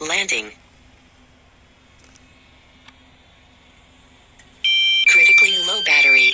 Landing. Critically low battery.